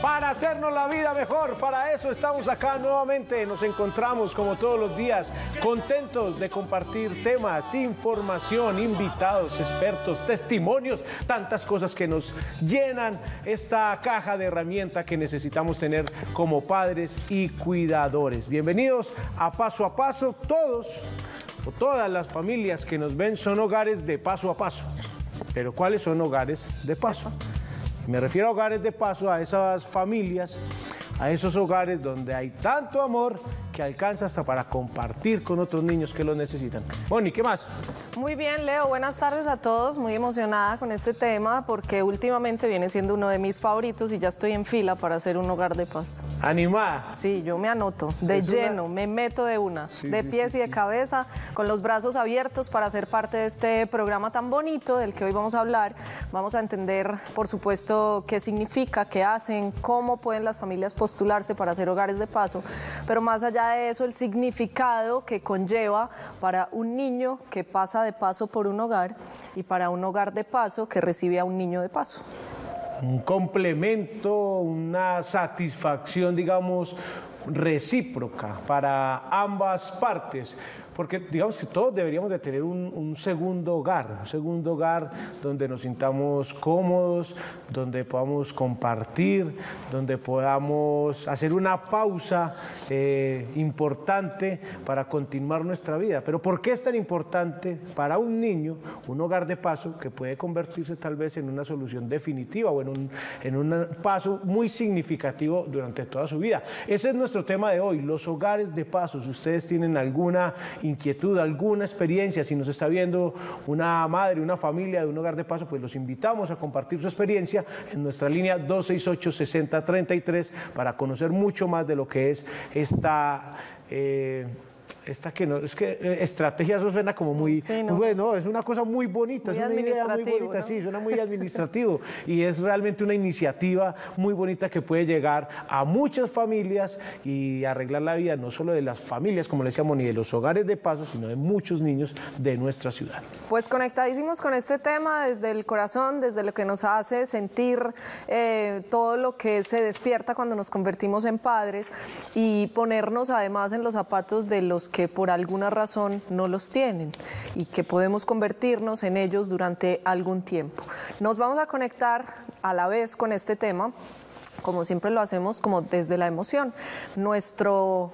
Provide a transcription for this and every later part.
Para hacernos la vida mejor, para eso estamos acá nuevamente. Nos encontramos como todos los días, contentos de compartir temas, información, invitados, expertos, testimonios, tantas cosas que nos llenan esta caja de herramientas que necesitamos tener como padres y cuidadores. Bienvenidos a Paso a Paso, todos o todas las familias que nos ven son hogares de paso a paso. Pero ¿cuáles son hogares de paso? Me refiero a hogares de paso, a esas familias, a esos hogares donde hay tanto amor que alcanza hasta para compartir con otros niños que lo necesitan. Bueno, ¿y qué más? Muy bien, Leo. Buenas tardes a todos. Muy emocionada con este tema porque últimamente viene siendo uno de mis favoritos y ya estoy en fila para hacer un hogar de paz. Animada. Sí, yo me anoto de una- lleno, me meto de una, de sí, pies y de cabeza, con los brazos abiertos para ser parte de este programa tan bonito del que hoy vamos a hablar. Vamos a entender, por supuesto, qué significa, qué hacen, cómo pueden las familias postularse para hacer hogares de paso, pero más allá de eso, el significado que conlleva para un niño que pasa de paso por un hogar y para un hogar de paso que recibe a un niño de paso. un complemento, una satisfacción, digamos, recíproca para ambas partes. Porque digamos que todos deberíamos de tener un, un segundo hogar, un segundo hogar donde nos sintamos cómodos, donde podamos compartir, donde podamos hacer una pausa eh, importante para continuar nuestra vida. Pero ¿por qué es tan importante para un niño un hogar de paso que puede convertirse tal vez en una solución definitiva o en un, en un paso muy significativo durante toda su vida? Ese es nuestro tema de hoy, los hogares de paso. Si ustedes tienen alguna inquietud, alguna experiencia, si nos está viendo una madre, una familia de un hogar de paso, pues los invitamos a compartir su experiencia en nuestra línea 268-6033 para conocer mucho más de lo que es esta... eh, esta que no, es que eh, estrategia eso suena como muy, Sí, ¿no? muy bueno, es una cosa muy bonita, Muy es una idea muy bonita, ¿no? sí, suena muy administrativo y es realmente una iniciativa muy bonita que puede llegar a muchas familias y arreglar la vida no solo de las familias, como le decíamos, ni de los hogares de paso, sino de muchos niños de nuestra ciudad. Pues conectadísimos con este tema desde el corazón, desde lo que nos hace sentir eh, todo lo que se despierta cuando nos convertimos en padres y ponernos además en los zapatos de los que por alguna razón no los tienen y que podemos convertirnos en ellos durante algún tiempo. Nos vamos a conectar a la vez con este tema, como siempre lo hacemos, como desde la emoción. Nuestro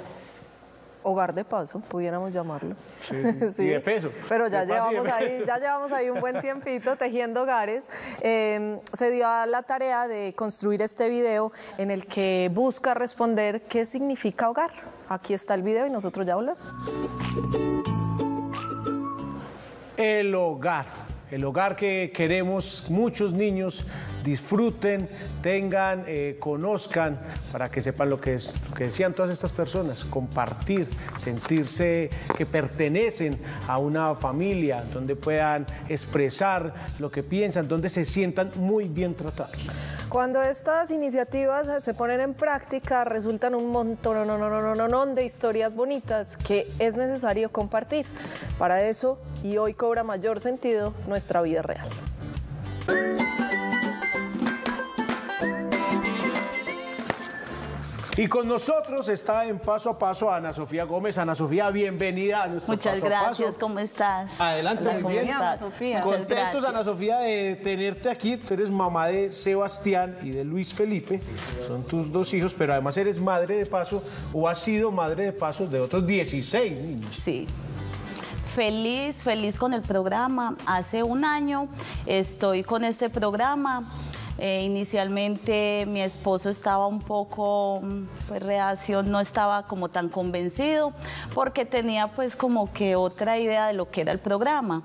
hogar de paso, pudiéramos llamarlo. Sí, y de peso. Pero ya De llevamos ahí, ya llevamos ahí un buen tiempito tejiendo hogares. Eh, se dio a la tarea de construir este video en el que busca responder qué significa hogar. Aquí está el video y nosotros ya volvemos. El hogar, el hogar que queremos muchos niños disfruten, tengan, eh, conozcan, para que sepan lo que es, lo que decían todas estas personas, compartir, sentirse que pertenecen a una familia, donde puedan expresar lo que piensan, donde se sientan muy bien tratados. Cuando estas iniciativas se ponen en práctica, resultan un montón de historias bonitas que es necesario compartir. Para eso, y hoy cobra mayor sentido, nuestra vida real. Y con nosotros está en paso a paso Ana Sofía Gómez. Ana Sofía, bienvenida a nuestro Muchas Paso a Paso. gracias, ¿cómo estás? Adelante, Hola, muy ¿cómo bien. estás? Ana Sofía. Contentos, gracias. Ana Sofía, de tenerte aquí. Tú eres mamá de Sebastián y de Luis Felipe. Son tus dos hijos, pero además eres madre de paso o has sido madre de paso de otros 16 niños. Sí. feliz, feliz con el programa. Hace un año estoy con este programa. Eh, inicialmente mi esposo estaba un poco mm, pues, reacio, no estaba como tan convencido porque tenía pues como que otra idea de lo que era el programa.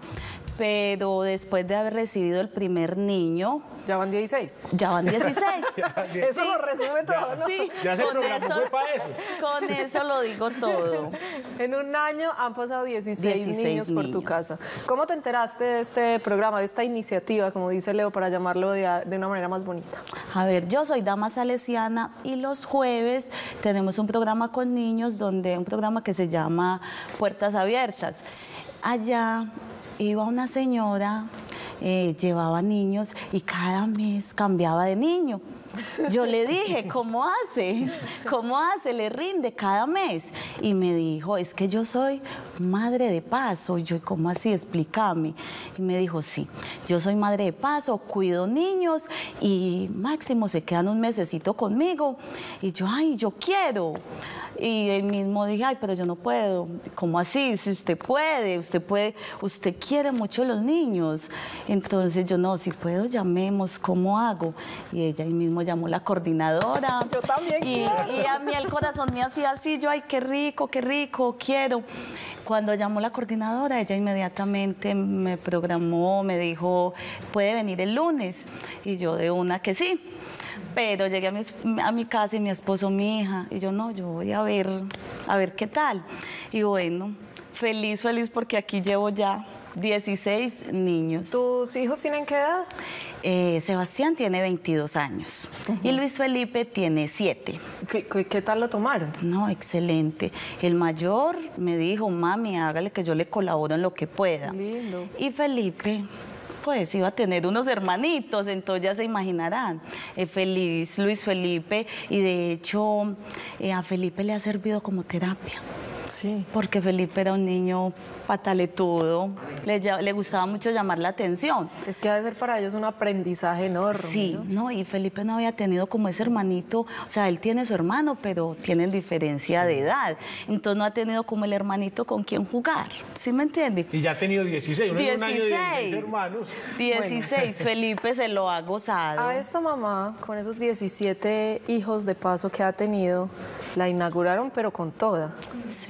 Pero después de haber recibido el primer niño, Ya van 16. ya van 16. Eso lo resume todo, ¿no? Sí, Ya se con programó, fue eso. Con eso lo digo todo. En un año han pasado 16, 16 niños por tu casa. ¿Cómo te enteraste de este programa, de esta iniciativa, como dice Leo, para llamarlo de, de una manera más bonita? A ver, yo soy dama salesiana y los jueves tenemos un programa con niños donde un programa que se llama Puertas Abiertas. Allá iba una señora, eh, llevaba niños y cada mes cambiaba de niño. Yo le dije, ¿cómo hace? ¿Cómo hace? Le rinde cada mes. Y me dijo, es que yo soy madre de paso. Y yo, ¿cómo así? Explícame. Y me dijo, sí, yo soy madre de paso, cuido niños y máximo se quedan un mesecito conmigo. Y yo, ay, yo quiero. Y él mismo dije, ay, pero yo no puedo. ¿Cómo así? Si usted puede, usted puede, usted quiere mucho a los niños. Entonces yo, no, si puedo, llamemos, ¿cómo hago? Y ella ahí mismo llamó la coordinadora. Yo también y, quiero. y a mí el corazón me hacía así, yo, ay, qué rico, qué rico, quiero. Cuando llamó la coordinadora, ella inmediatamente me programó, me dijo, puede venir el lunes. Y yo de una que sí. Pero llegué a mi, a mi casa y mi esposo, mi hija, y yo no, yo voy a ver, a ver qué tal. Y bueno, feliz, feliz porque aquí llevo ya 16 niños. ¿Tus hijos tienen qué edad? Eh, Sebastián tiene 22 años y Luis Felipe tiene 7. ¿Qué, qué- qué tal lo tomaron? No, excelente. El mayor me dijo, mami, hágale que yo le colaboro en lo que pueda. Lindo. Y Felipe, pues iba a tener unos hermanitos, entonces ya se imaginarán. Eh, feliz Luis Felipe, y de hecho eh, a Felipe le ha servido como terapia. Sí. Porque Felipe era un niño pataletudo, le, le gustaba mucho llamar la atención. Es que ha de ser para ellos un aprendizaje enorme. Sí, ¿no? no, y Felipe no había tenido como ese hermanito, o sea, él tiene su hermano, pero tienen diferencia de edad, entonces no ha tenido como el hermanito con quien jugar, ¿sí me entiende? Y ya ha tenido 16, uno en un año de 16 hermanos. 16, Felipe se lo ha gozado. A esta mamá, con esos 17 hijos de paso que ha tenido, la inauguraron, pero con toda. Sí.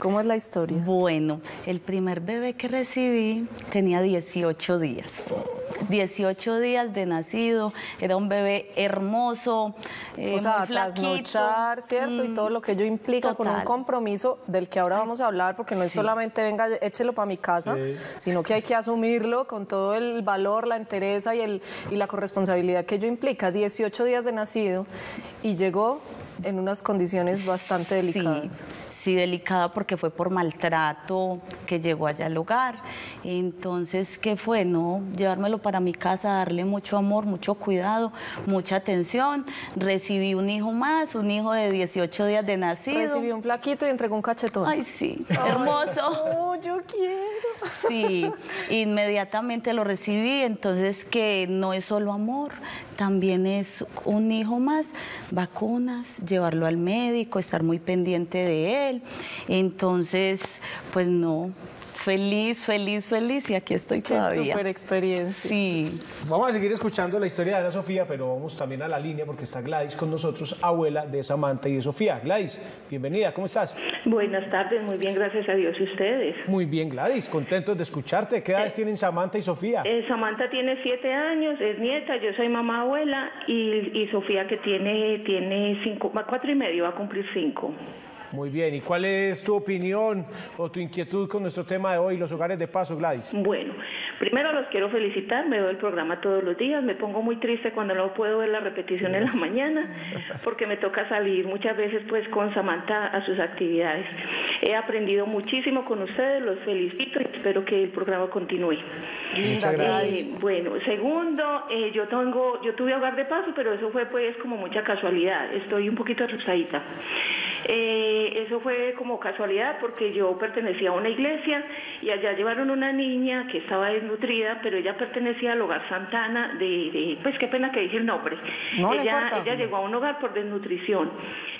¿Cómo es la historia? Bueno, el primer bebé que recibí tenía 18 días. 18 días de nacido, era un bebé hermoso, eh, o sea, muy flaquito. trasnochar, ¿cierto? y todo lo que ello implica con un compromiso del que ahora vamos a hablar, porque no es solamente venga, échelo para mi casa, Sí. sino que hay que asumirlo con todo el valor, la entereza y, el, y la corresponsabilidad que ello implica. 18 días de nacido y llegó en unas condiciones bastante delicadas. Sí, sí, delicada porque fue por maltrato que llegó allá al hogar. Entonces, ¿qué fue? No, llevármelo para mi casa, darle mucho amor, mucho cuidado, mucha atención. Recibí un hijo más, un hijo de 18 días de nacido. Recibió un flaquito y entregó un cachetón. Ay, sí, hermoso. Oh, yo quiero. Sí, inmediatamente lo recibí, entonces que no es solo amor, también es un hijo más, vacunas, llevarlo al médico, estar muy pendiente de él. Entonces, pues no, feliz, feliz, feliz y aquí estoy Qué todavía. super experiencia. Sí, Vamos a seguir escuchando la historia de Ana Sofía, pero vamos también a la línea porque está Gladys con nosotros, abuela de Samantha y de Sofía. Gladys, bienvenida, ¿cómo estás? Buenas tardes, muy bien, gracias a Dios y ustedes. Muy bien, Gladys, contentos de escucharte. ¿Qué edades tienen Samantha y Sofía? Eh, Samantha tiene siete años, es nieta, yo soy mamá abuela y, y Sofía que tiene, tiene cinco, va cuatro y medio, va a cumplir cinco. Muy bien, ¿y cuál es tu opinión o tu inquietud con nuestro tema de hoy, los hogares de paso, Gladys? Bueno, primero los quiero felicitar, me veo el programa todos los días, me pongo muy triste cuando no puedo ver la repetición en la mañana porque me toca salir muchas veces pues con Samantha a sus actividades. He aprendido muchísimo con ustedes, los felicito y espero que el programa continúe. Muchas gracias. Eh, bueno, segundo, eh, yo tengo, yo tuve hogar de paso, pero eso fue pues como mucha casualidad. Estoy un poquito asustadita. Eh, eso fue como casualidad porque yo pertenecía a una iglesia y allá llevaron una niña que estaba desnutrida, pero ella pertenecía al hogar Santana de, de- pues qué pena que dije el nombre. No, ella llegó a un hogar por desnutrición.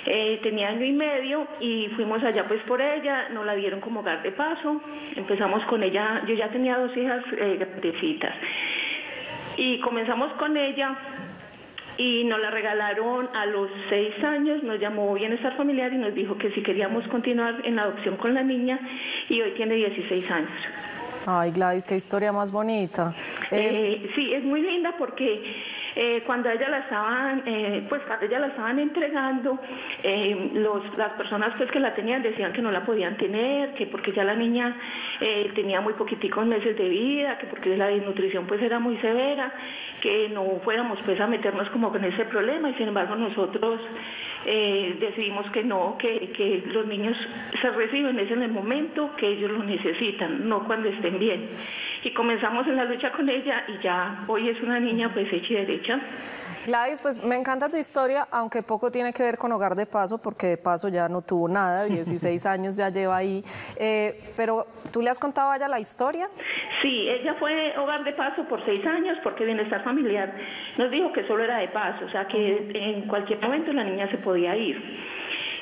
Eh, tenía año y medio y fuimos allá pues por ella, nos la dieron como hogar de paso, empezamos con ella, yo ya tenía dos hijas eh, grandecitas y comenzamos con ella y nos la regalaron a los seis años, nos llamó Bienestar Familiar y nos dijo que si queríamos continuar en la adopción con la niña y hoy tiene 16 años. Ay, Gladys, qué historia más bonita. Eh, Eh, sí, es muy linda porque eh, cuando ella la estaban, pues cuando ella la estaban entregando, las personas pues que la tenían decían que no la podían tener, que porque ya la niña tenía muy poquiticos meses de vida, que porque la desnutrición pues era muy severa, que no fuéramos pues a meternos como con ese problema y sin embargo nosotros decidimos que no, que, que los niños se reciben es en el momento que ellos lo necesitan, no cuando estén bien. Y comenzamos en la lucha con ella y ya hoy es una niña pues hecha y derecha. Gladys, pues me encanta tu historia, aunque poco tiene que ver con Hogar de Paso, porque de Paso ya no tuvo nada, 16 años ya lleva ahí. Eh, pero, ¿tú le has contado a ella la historia? Sí, ella fue hogar de paso por seis años porque Bienestar Familiar nos dijo que solo era de paso, o sea que en cualquier momento la niña se podía ir.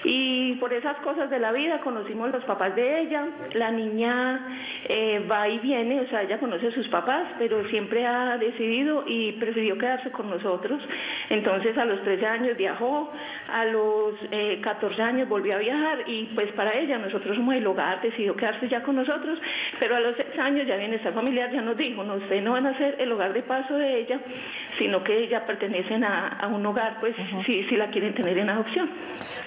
Y por esas cosas de la vida conocimos los papás de ella. La niña eh, va y viene, o sea, ella conoce a sus papás, pero siempre ha decidido y prefirió quedarse con nosotros. Entonces a los 13 años viajó, a los eh, 14 años volvió a viajar y pues para ella nosotros somos el hogar, decidió quedarse ya con nosotros, pero a los 6 años ya bienestar familiar ya nos dijo, no, ustedes no van a ser el hogar de paso de ella, sino que ella pertenecen a, a un hogar, pues si, si la quieren tener en adopción.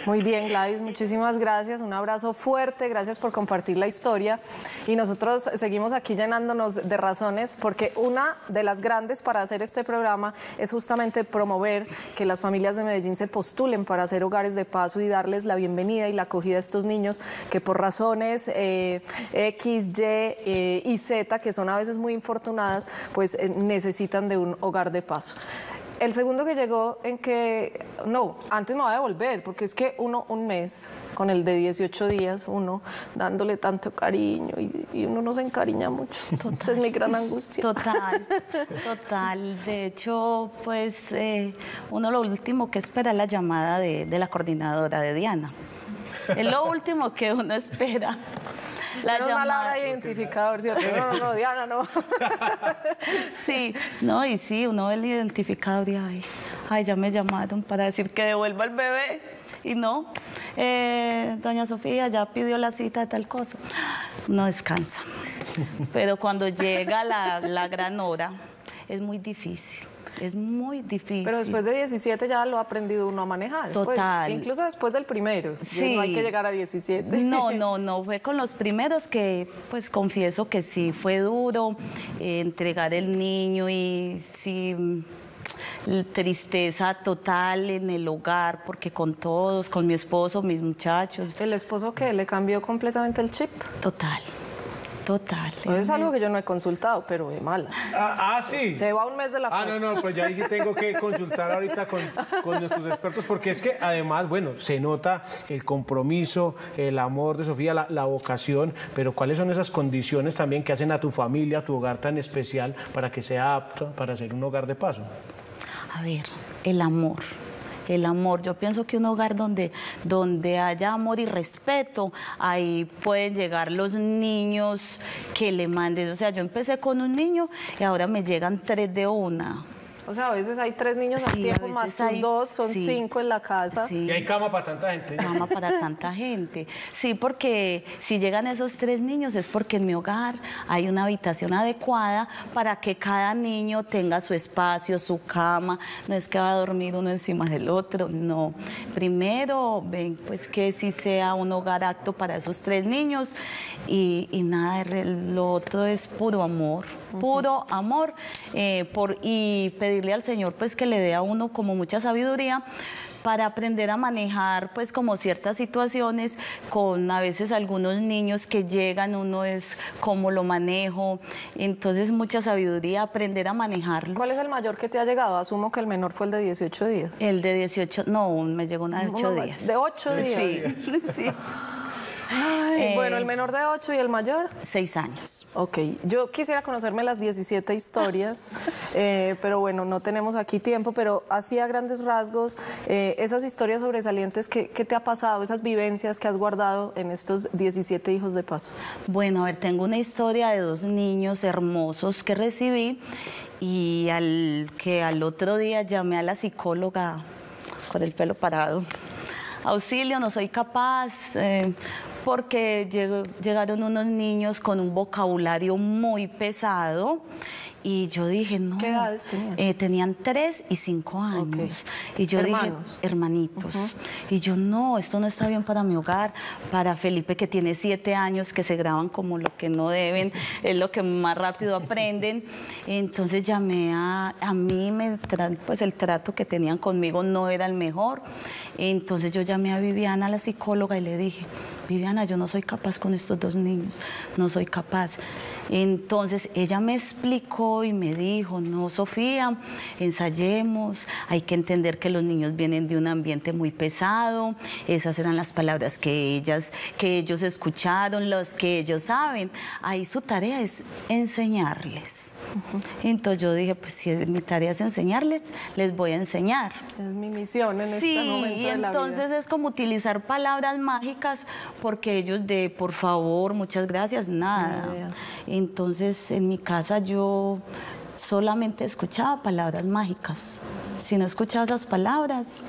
Muy bien, Gladys, muchísimas gracias. Un abrazo fuerte, gracias por compartir la historia. Y nosotros seguimos aquí llenándonos de razones, porque una de las grandes para hacer este programa es justamente promover que las familias de Medellín se postulen para hacer hogares de paso y darles la bienvenida y la acogida a estos niños que por razones eh, X, Y eh, y Z, que son a veces muy infortunadas, pues eh, necesitan de un hogar de paso. El segundo que llegó en que, no, antes me voy a devolver, porque es que uno un mes, con el de 18 días, uno dándole tanto cariño y, y uno no se encariña mucho. Entonces es mi gran angustia. Total, total. De hecho, pues eh, uno lo último que espera es la llamada de, de la coordinadora de Diana. Es lo último que uno espera. La mal llamada. identificador, ¿cierto? No, no, no, Diana, no. Sí, no, y sí, uno ve el identificador y ay, ay, ya me llamaron para decir que devuelva el bebé. Y no, eh, doña Sofía ya pidió la cita de tal cosa. No descansa. Pero cuando llega la, la gran hora, es muy difícil. Es muy difícil. Pero después de 17 ya lo ha aprendido uno a manejar. pues, Total. incluso después del primero. Sí. No hay que llegar a 17. No, no, no, fue con los primeros que pues confieso que sí fue duro eh, entregar el niño y sí mm, tristeza total en el hogar porque con todos, con mi esposo, mis muchachos, ¿El esposo qué? ¿Le cambió completamente el chip? total, total. Pues es algo que yo no he consultado, pero de mala. Ah, ah, sí. Se va un mes de la Ah, no, no, pues ya ahí sí tengo que consultar ahorita con, con nuestros expertos, porque es que además, bueno, se nota el compromiso, el amor de Sofía, la, la vocación, pero ¿cuáles son esas condiciones también que hacen a tu familia, a tu hogar tan especial para que sea apto para ser un hogar de paso? A ver, el amor. El amor, yo pienso que un hogar donde, donde haya amor y respeto, ahí pueden llegar los niños que le manden. O sea, yo empecé con un niño y ahora me llegan tres de una. O sea, a veces hay tres niños al Sí, tiempo, más hay- dos, son sí. cinco en la casa. Sí. Y hay cama para tanta gente. Cama para tanta gente. Sí, porque si llegan esos tres niños es porque en mi hogar hay una habitación adecuada para que cada niño tenga su espacio, su cama. No es que va a dormir uno encima del otro, no. Primero, ven, pues que sí sea un hogar apto para esos tres niños y, y nada, lo otro es puro amor, puro amor eh, por, y pedirle al Señor pues que le dé a uno como mucha sabiduría para aprender a manejar pues como ciertas situaciones con a veces algunos niños que llegan, uno es cómo lo manejo, entonces mucha sabiduría, aprender a manejarlo. ¿Cuál es el mayor que te ha llegado? Asumo que el menor fue el de 18 días. El de 18, no, me llegó una de 8 Uno más. días. De 8 días. Sí, sí. Ay, Eh, bueno, el menor de 8 y el mayor. Seis años. Ok, yo quisiera conocerme las 17 historias, eh, pero bueno, no tenemos aquí tiempo, pero así a grandes rasgos, eh, esas historias sobresalientes, ¿qué, qué te ha pasado? Esas vivencias que has guardado en estos 17 hijos de paso. Bueno, a ver, tengo una historia de dos niños hermosos que recibí y al que al otro día llamé a la psicóloga con el pelo parado. Auxilio, no soy capaz, eh, porque llegaron unos niños con un vocabulario muy pesado y yo dije, no. ¿Qué edades tenían? Eh, tenían tres y cinco años. Y yo dije, hermanitos. Y yo, no, esto no está bien para mi hogar, para Felipe que tiene siete años, que se graban como lo que no deben, es lo que más rápido aprenden. Entonces llamé a, a mí, me pues el trato que tenían conmigo no era el mejor. Entonces yo llamé a Viviana, la psicóloga, y le dije, Viviana, yo no soy capaz con estos dos niños, no soy capaz. Entonces ella me explicó y me dijo, no, Sofía, ensayemos, hay que entender que los niños vienen de un ambiente muy pesado, esas eran las palabras que ellas, que ellos escucharon, las que ellos saben. Ahí su tarea es enseñarles. Entonces yo dije, pues si mi tarea es enseñarles, les voy a enseñar. Es mi misión en Sí, este momento la entonces vida. es como utilizar palabras mágicas porque ellos de por favor, muchas gracias, nada. Entonces en mi casa yo solamente escuchaba palabras mágicas. Si no escuchaba esas palabras,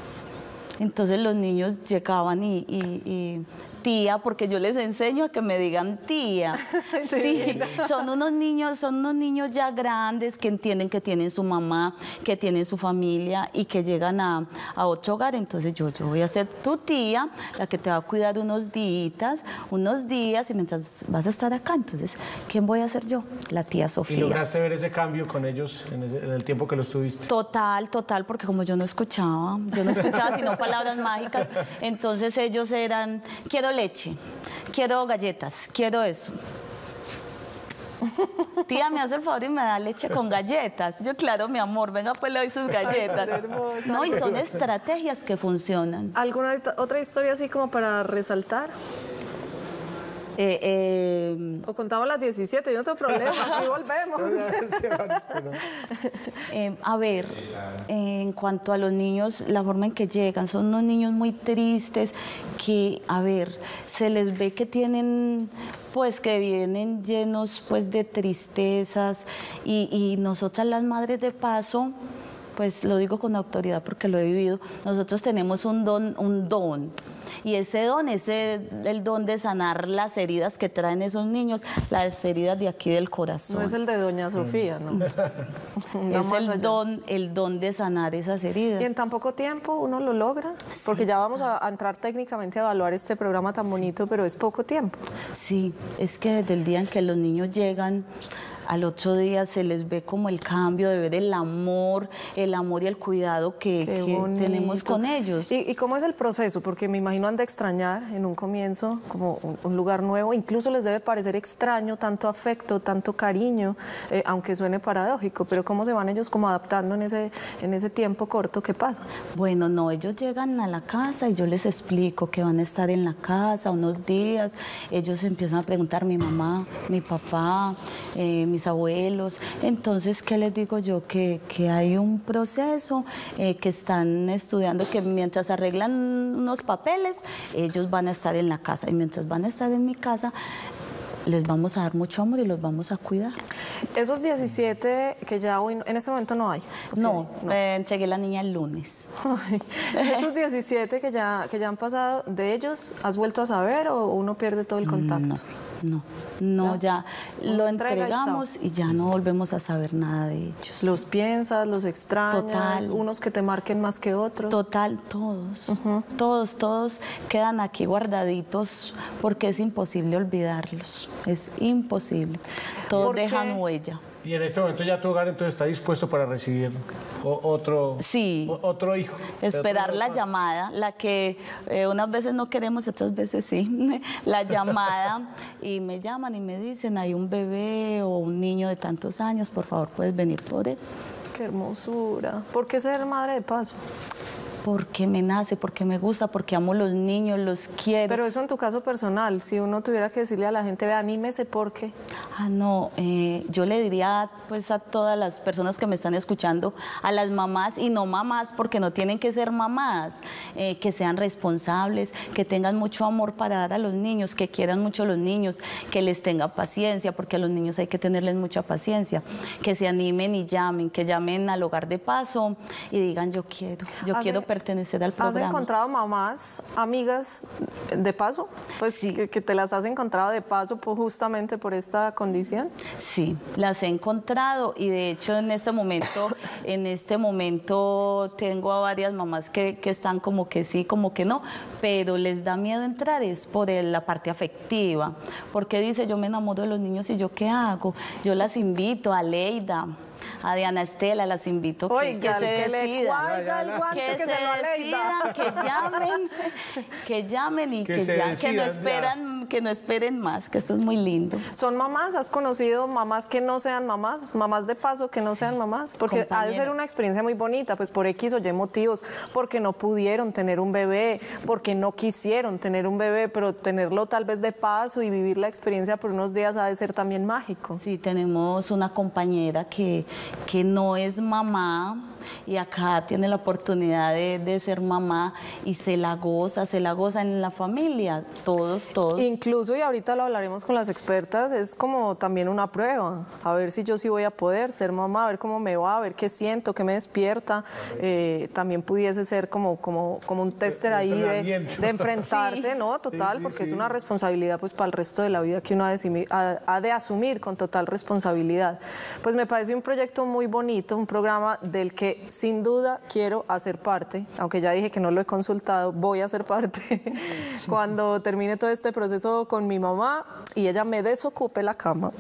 entonces los niños llegaban y, y- tía, porque yo les enseño a que me digan tía. Sí, son unos niños, son unos niños ya grandes que entienden que tienen su mamá, que tienen su familia y que llegan a, a otro hogar. Entonces yo, yo voy a ser tu tía, la que te va a cuidar unos días, unos días y mientras vas a estar acá. Entonces, ¿quién voy a ser yo? La tía ¿Y Sofía. lograste ver ese cambio con ellos en, ese- en el tiempo que los tuviste? Total, total, porque como yo no escuchaba, yo no escuchaba sino palabras mágicas, entonces ellos eran, quiero leche, quiero galletas, quiero eso. Tía, me hace el favor y me da leche con galletas. Yo, claro, mi amor, venga, pues le doy sus galletas. No, y son estrategias que funcionan. ¿Alguna ot- otra historia así como para resaltar? Eh, eh, O contamos las 17, yo no tengo problema, aquí volvemos. Eh, a ver, eh, en cuanto a los niños, la forma en que llegan, son unos niños muy tristes que, a ver, se les ve que tienen, pues que vienen llenos pues de tristezas y, y nosotras las madres de paso, pues lo digo con autoridad porque lo he vivido, nosotros tenemos un don, un don. Y ese don es el, don de sanar las heridas que traen esos niños, las heridas de aquí del corazón. No es el de Doña Sofía, ¿no? Es el allá. don, el don de sanar esas heridas. Y en tan poco tiempo uno lo logra, porque ya vamos a, a entrar técnicamente a evaluar este programa tan bonito, pero es poco tiempo. Sí, es que desde el día en que los niños llegan, al otro día se les ve como el cambio de ver el amor, el amor y el cuidado que, tenemos con ellos. ¿Y, y cómo es el proceso? Porque me imagino han de extrañar en un comienzo como un, un lugar nuevo, incluso les debe parecer extraño tanto afecto, tanto cariño, eh, aunque suene paradójico, pero ¿cómo se van ellos como adaptando en ese, en ese tiempo corto que pasa? Bueno, no, ellos llegan a la casa y yo les explico que van a estar en la casa unos días. Ellos empiezan a preguntar mi mamá, mi papá, eh, mis abuelos. Entonces, ¿qué les digo yo? Que, que hay un proceso, eh, que están estudiando, que mientras arreglan unos papeles, ellos van a estar en la casa. Y mientras van a estar en mi casa, les vamos a dar mucho amor y los vamos a cuidar. Esos 17 que ya hoy, no- en este momento no hay. ¿o sí? No, eh, entregué la niña el lunes. Ay, esos 17 que ya, que ya han pasado, ¿de ellos has vuelto a saber o uno pierde todo el contacto? No, no, no, ya lo y entregamos y ya no volvemos a saber nada de ellos. ¿Los piensas, los extrañas? Total. ¿Unos que te marquen más que otros? Total, todos, todos, todos quedan aquí guardaditos porque es imposible olvidarlos, es imposible. Todos dejan huella. Y en este momento ya tu hogar entonces está dispuesto para recibir o- otro, Sí. o- otro hijo. Esperar Otro- la llamada, la que eh, unas veces no queremos, otras veces sí. La llamada y me llaman y me dicen, hay un bebé o un niño de tantos años, por favor, puedes venir por él. Qué hermosura. ¿Por qué ser madre de paso? Porque me nace, porque me gusta, porque amo los niños, los quiero. Pero eso en tu caso personal, si uno tuviera que decirle a la gente, ve, anímese porque. Ah, no, eh, yo le diría pues a todas las personas que me están escuchando, a las mamás y no mamás, porque no tienen que ser mamás, eh, que sean responsables, que tengan mucho amor para dar a los niños, que quieran mucho a los niños, que les tengan paciencia, porque a los niños hay que tenerles mucha paciencia, que se animen y llamen, que llamen al hogar de paso y digan yo quiero, yo ¿Has quiero pertenecer al ¿Has programa. encontrado mamás, amigas de paso? Pues que, que te las has encontrado de paso justamente por esta condición. Sí, las he encontrado y de hecho en este momento, en este momento tengo a varias mamás que, que están como que sí, como que no, pero les da miedo entrar es por la parte afectiva, porque dice yo me enamoro de los niños y yo qué hago, yo las invito a Leida. A Diana Estela las invito que, Oiga, que se que decidan. el guante que, que se, se decidan, que llamen, que llamen y Que que, se ya- que no ya. esperan, que no esperen más, que esto es muy lindo. ¿Son mamás? ¿Has conocido mamás que no sean mamás? ¿Mamás de paso que no sean mamás? Porque ha de ser una experiencia muy bonita, pues por X o Y motivos, porque no pudieron tener un bebé, porque no quisieron tener un bebé, pero tenerlo tal vez de paso y vivir la experiencia por unos días ha de ser también mágico. Sí, tenemos una compañera que, que no es mamá y acá tiene la oportunidad de, de ser mamá y se la goza, se la goza en la familia, todos, todos. Incluso, y ahorita lo hablaremos con las expertas, es como también una prueba, a ver si yo sí voy a poder ser mamá, a ver cómo me va, a ver qué siento, qué me despierta. Eh, también pudiese ser como, como, como un tester ahí de, enfrentarse, ¿no? Total, sí, porque es una responsabilidad pues para el resto de la vida que uno ha de, ha de asumir con total responsabilidad. Pues me parece un proyecto muy bonito, un programa del que sin duda quiero hacer parte, aunque ya dije que no lo he consultado, voy a ser parte cuando termine todo este proceso con mi mamá y ella me desocupe la cama.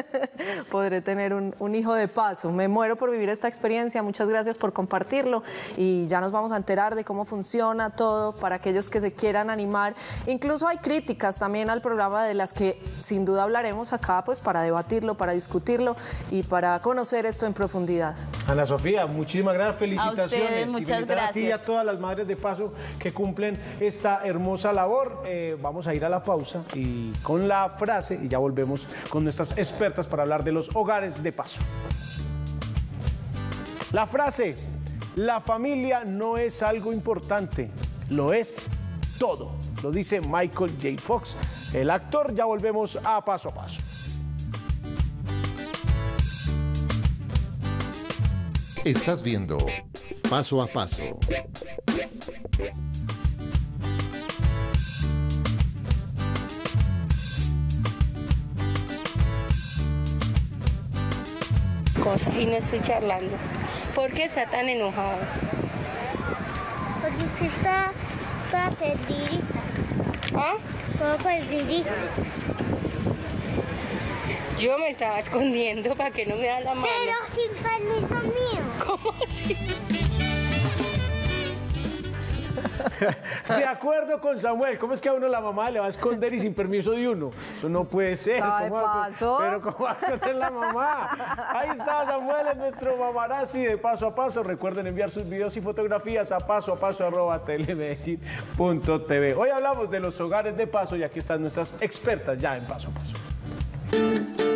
Podré tener un, un hijo de paso. Me muero por vivir esta experiencia. Muchas gracias por compartirlo y ya nos vamos a enterar de cómo funciona todo para aquellos que se quieran animar. Incluso hay críticas también al programa de las que sin duda hablaremos acá pues para debatirlo, para discutirlo y para conocer esto en profundidad. Ana Sofía, muchísimas gracias, felicitaciones. ustedes, Y felicitar a ti y a gracias. todas las madres de paso que cumplen esta hermosa labor. Eh, vamos a ir a la pausa y con la frase y ya volvemos con nuestras expertas para hablar de los hogares de paso. La frase, la familia no es algo importante, lo es todo. Lo dice Michael J. Fox, el actor. Ya volvemos a paso a paso. Estás viendo Paso a Paso. cosas y no estoy charlando. ¿Por qué está tan enojado? Porque usted está toda perdidita, ¿Ah? toda perdidita. Yo me estaba escondiendo para que no me da la mano. Pero sin permiso mío. ¿Cómo así? De acuerdo con Samuel, ¿cómo es que a uno la mamá le va a esconder y sin permiso de uno? Eso no puede ser. Está de ¿Cómo va a- paso. Pero ¿cómo va a esconder la mamá? Ahí está Samuel, es nuestro mamarazzi de paso a paso. Recuerden enviar sus videos y fotografías a paso a paso arroba telemedellín.tv. Hoy hablamos de los hogares de paso y aquí están nuestras expertas ya en paso a paso.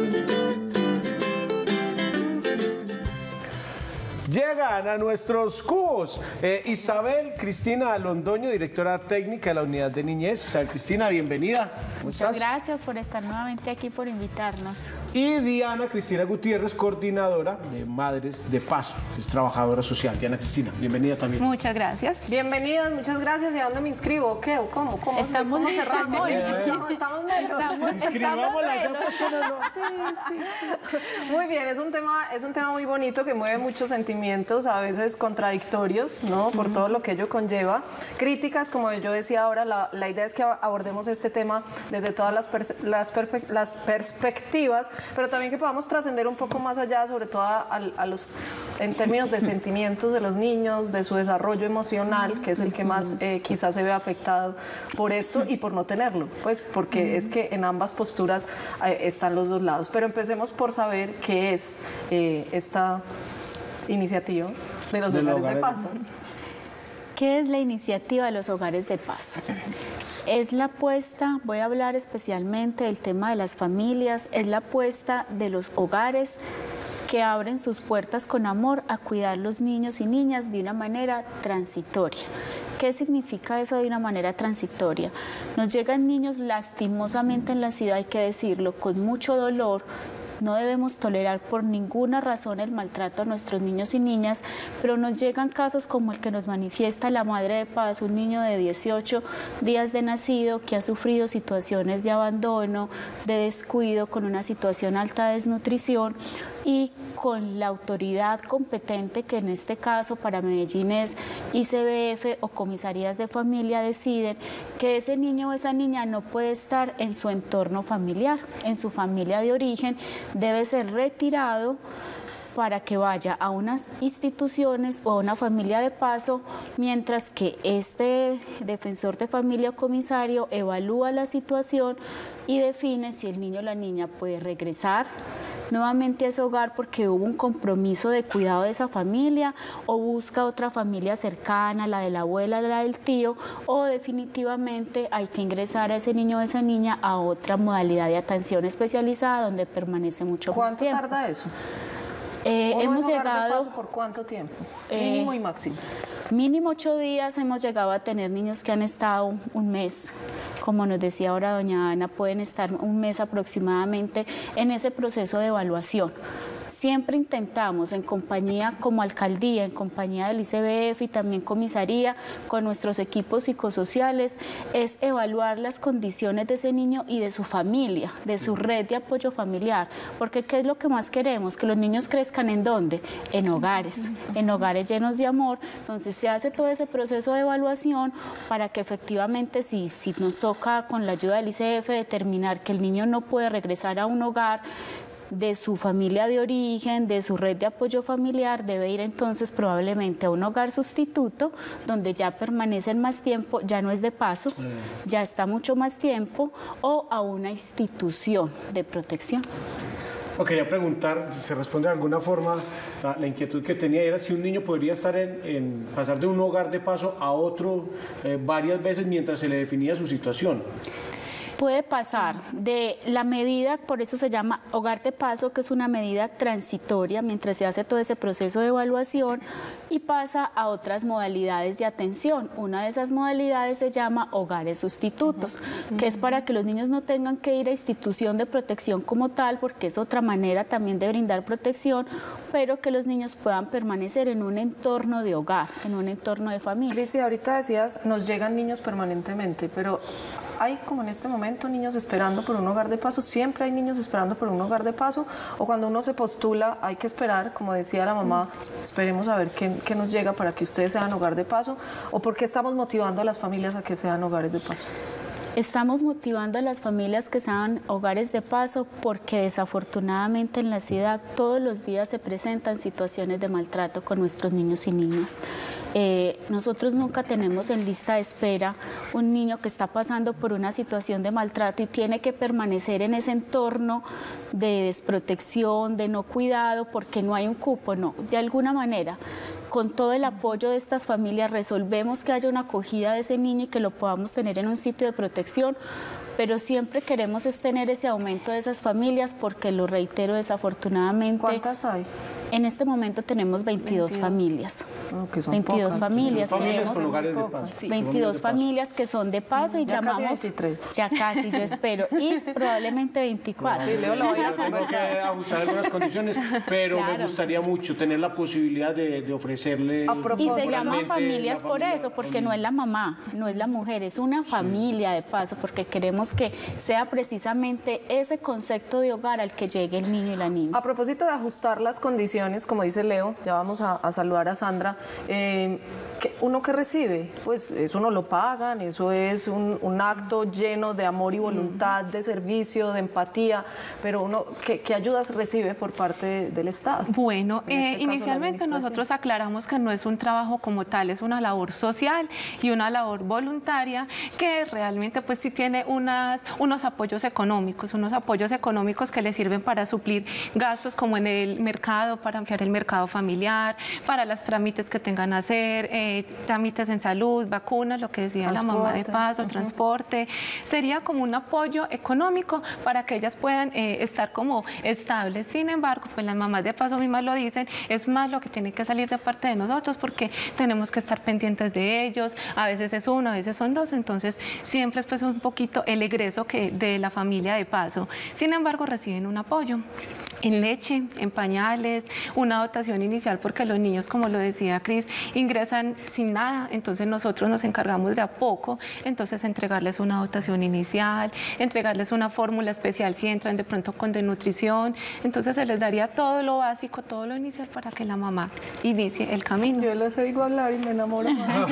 Llegan a nuestros cubos eh, Isabel Cristina Londoño, directora técnica de la unidad de niñez. Isabel Cristina, bienvenida. ¿Cómo Muchas estás? gracias por estar nuevamente aquí, por invitarnos. Y Diana Cristina Gutiérrez, coordinadora de Madres de Paso, que es trabajadora social. Diana Cristina, bienvenida también. Muchas gracias. Bienvenidas, muchas gracias. ¿Y a dónde me inscribo? ¿Qué? ¿O ¿Cómo? ¿Cómo, Estamos cómo cerramos? Estamos, estamos ya, pues. Muy bien, es un tema, es un tema muy bonito que mueve muchos sentimientos a veces contradictorios, ¿no? Por todo lo que ello conlleva. Críticas, como yo decía ahora, la, la idea es que abordemos este tema desde todas las, pers- las, las perspectivas, pero también que podamos trascender un poco más allá, sobre todo a, a los, en términos de sentimientos de los niños, de su desarrollo emocional, que es el que más eh, quizás se ve afectado por esto y por no tenerlo, pues porque es que en ambas posturas eh, están los dos lados. Pero empecemos por saber qué es eh, esta iniciativa de los De los hogares de paso. ¿Qué es la iniciativa de los hogares de paso? Es la apuesta, voy a hablar especialmente del tema de las familias, es la apuesta de los hogares que abren sus puertas con amor a cuidar los niños y niñas de una manera transitoria. ¿Qué significa eso de una manera transitoria? Nos llegan niños lastimosamente en la ciudad, hay que decirlo, con mucho dolor, no debemos tolerar por ninguna razón el maltrato a nuestros niños y niñas, pero nos llegan casos como el que nos manifiesta la madre de paz, un niño de 18 días de nacido que ha sufrido situaciones de abandono, de descuido, con una situación alta de desnutrición y con la autoridad competente que en este caso para Medellín es ICBF o comisarías de familia deciden que ese niño o esa niña no puede estar en su entorno familiar, en su familia de origen, debe ser retirado para que vaya a unas instituciones o a una familia de paso, mientras que este defensor de familia o comisario evalúa la situación y define si el niño o la niña puede regresar nuevamente a ese hogar porque hubo un compromiso de cuidado de esa familia o busca otra familia cercana, la de la abuela, la del tío, o definitivamente hay que ingresar a ese niño o esa niña a otra modalidad de atención especializada donde permanece mucho más ¿Cuánto tiempo. tarda eso? Eh, ¿Uno hemos hogar de llegado paso por cuánto tiempo? Eh, Mínimo y máximo. Mínimo ocho días hemos llegado a tener niños que han estado un mes. Como nos decía ahora doña Ana, pueden estar un mes aproximadamente en ese proceso de evaluación. Siempre intentamos en compañía como alcaldía, en compañía del ICBF y también comisaría, con nuestros equipos psicosociales, es evaluar las condiciones de ese niño y de su familia, de su red de apoyo familiar. Porque ¿qué es lo que más queremos? Que los niños crezcan en dónde? En hogares, en hogares llenos de amor. Entonces se hace todo ese proceso de evaluación para que efectivamente si, si nos toca con la ayuda del ICF determinar que el niño no puede regresar a un hogar, de su familia de origen, de su red de apoyo familiar, debe ir entonces probablemente a un hogar sustituto donde ya permanecen más tiempo, ya no es de paso, ya está mucho más tiempo, o a una institución de protección. O quería preguntar, se responde de alguna forma, la, la inquietud que tenía era si un niño podría estar en, en- pasar de un hogar de paso a otro eh, varias veces mientras se le definía su situación. Puede pasar de la medida, por eso se llama hogar de paso, que es una medida transitoria mientras se hace todo ese proceso de evaluación y pasa a otras modalidades de atención. Una de esas modalidades se llama hogares sustitutos, que es para que los niños no tengan que ir a institución de protección como tal, porque es otra manera también de brindar protección, pero que los niños puedan permanecer en un entorno de hogar, en un entorno de familia. Cristi, ahorita decías, nos llegan niños permanentemente, pero hay como en este momento niños esperando por un hogar de paso, siempre hay niños esperando por un hogar de paso, o cuando uno se postula hay que esperar, como decía la mamá, esperemos a ver qué, qué nos llega para que ustedes sean hogar de paso, o por qué estamos motivando a las familias a que sean hogares de paso. Estamos motivando a las familias que sean hogares de paso porque desafortunadamente en la ciudad todos los días se presentan situaciones de maltrato con nuestros niños y niñas. Eh, nosotros nunca tenemos en lista de espera un niño que está pasando por una situación de maltrato y tiene que permanecer en ese entorno de desprotección, de no cuidado, porque no hay un cupo, no. De alguna manera, con todo el apoyo de estas familias resolvemos que haya una acogida de ese niño y que lo podamos tener en un sitio de protección, pero siempre queremos es tener ese aumento de esas familias porque lo reitero desafortunadamente. ¿Cuántas hay? En este momento tenemos 22, 22. familias. No, que son 22 pocas. familias. Familias tenemos con hogares de paso. sí. 22 familias que son de paso y Ya casi llamamos 23. ya casi yo espero y probablemente 24 Sí, Leo, lo voy a Tengo que ajustar algunas condiciones, pero me gustaría mucho tener la posibilidad de, de ofrecerle. A y se llaman familias por familia eso porque no es la mamá no es la mujer es una familia de paso porque queremos que sea precisamente ese concepto de hogar al que llegue el niño y la niña A propósito de ajustar las condiciones como dice Leo, ya vamos a, a saludar a Sandra, eh, que ¿uno que recibe? Pues eso no lo pagan, eso es un, un acto lleno de amor y voluntad, de servicio, de empatía, pero uno, ¿qué, qué ayudas recibe por parte del Estado? Bueno, En este eh, caso, inicialmente nosotros aclaramos que no es un trabajo como tal, es una labor social y una labor voluntaria que realmente pues sí tiene unas, unos apoyos económicos, unos apoyos económicos que le sirven para suplir gastos como en el mercado, para ampliar el mercado familiar, para los trámites que tengan que hacer, eh, trámites en salud, vacunas, lo que decía la mamá de paso, transporte. Sería como un apoyo económico para que ellas puedan eh, estar como estables. Sin embargo, pues las mamás de paso mismas lo dicen, es más lo que tiene que salir de parte de nosotros porque tenemos que estar pendientes de ellos. A veces es uno, a veces son dos, entonces siempre es pues un poquito el egreso que de la familia de paso. Sin embargo, reciben un apoyo en leche, en pañales, una dotación inicial porque los niños, como lo decía Cris, ingresan sin nada, entonces nosotros nos encargamos de a poco, entonces entregarles una dotación inicial, entregarles una fórmula especial si entran de pronto con desnutrición, entonces se les daría todo lo básico, todo lo inicial para que la mamá inicie el camino. Yo les oigo hablar y me enamoro más.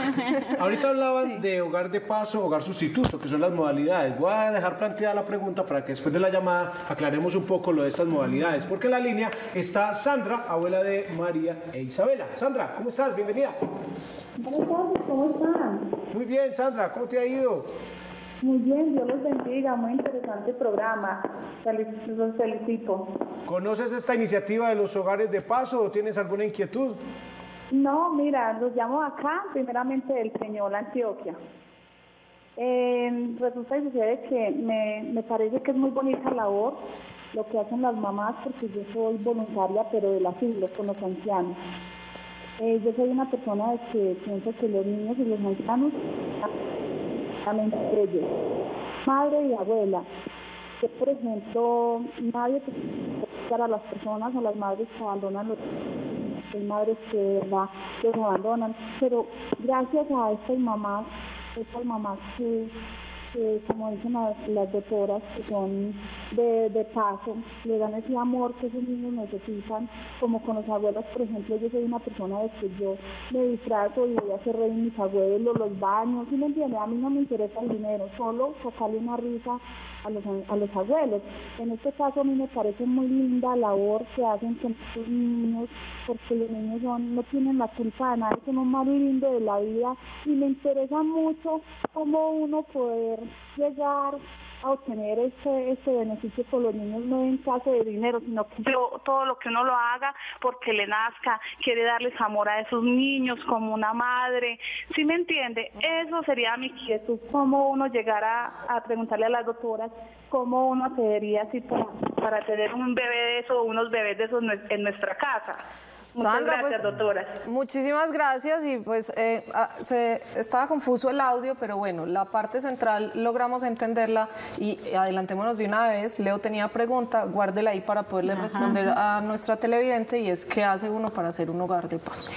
Ahorita hablaban de hogar de paso, hogar sustituto, que son las modalidades. Voy a dejar planteada la pregunta para que después de la llamada aclaremos un poco lo de estas modalidades, porque en la línea está Sandra, abuela de María e Isabela. Sandra, ¿cómo estás? Bienvenida. ¿cómo están? Muy bien, Sandra, ¿cómo te ha ido? Muy bien, Dios los bendiga, muy interesante programa. Los felicito. ¿Conoces esta iniciativa de los hogares de paso o tienes alguna inquietud? No, mira, los llamo acá, primeramente del Señor Antioquia. Eh, resulta y sucede que me, me parece que es muy bonita labor lo que hacen las mamás, porque yo soy voluntaria, pero del asilo, con los ancianos. Eh, yo soy una persona que pienso que los niños y los ancianos, solamente ellos, madre y abuela. Que, por ejemplo, nadie para las personas o las madres que abandonan los hay madres que los abandonan, pero gracias a estas mamás, estas mamás que, como dicen las, las doctoras, que son de, de paso, le dan ese amor que esos niños necesitan, como con los abuelos, por ejemplo, yo soy una persona de que yo me disfrazo y voy a hacer reír mis abuelos, los baños, ¿sí me entiende? A mí no me interesa el dinero, solo sacarle una risa a los, a los abuelos. En este caso a mí me parece muy linda la labor que hacen con estos niños, porque los niños son, no tienen la culpa de nada, son un más lindo de la vida y me interesa mucho cómo uno poder llegar a obtener este, este beneficio con los niños no en caso de dinero, sino que yo todo lo que uno lo haga porque le nazca, quiere darles amor a esos niños como una madre, ¿sí me entiende? Eso sería mi inquietud, cómo uno llegara a preguntarle a las doctoras cómo uno accedería así para, para tener un bebé de eso o unos bebés de esos en nuestra casa. Muchas Sandra, gracias, pues, doctoras. Muchísimas gracias y pues eh, ah, se, estaba confuso el audio, pero bueno, la parte central logramos entenderla y adelantémonos de una vez. Leo tenía pregunta, guárdela ahí para poderle Ajá. responder a nuestra televidente y es ¿qué hace uno para hacer un hogar de paso?